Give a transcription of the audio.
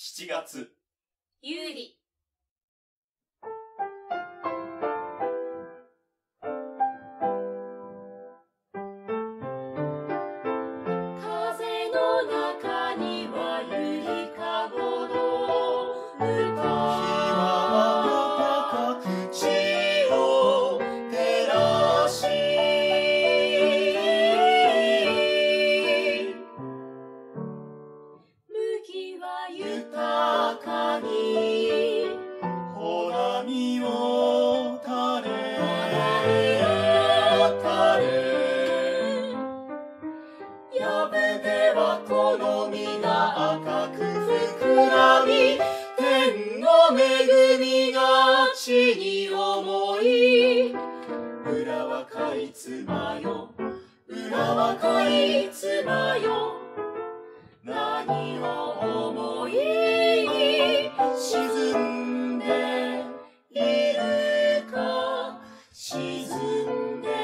7月。有利。めてはこの身が赤く膨らみ天の恵みが地に思い裏はかいつまよ裏はかいつまよ何を思い沈んでいるか沈んで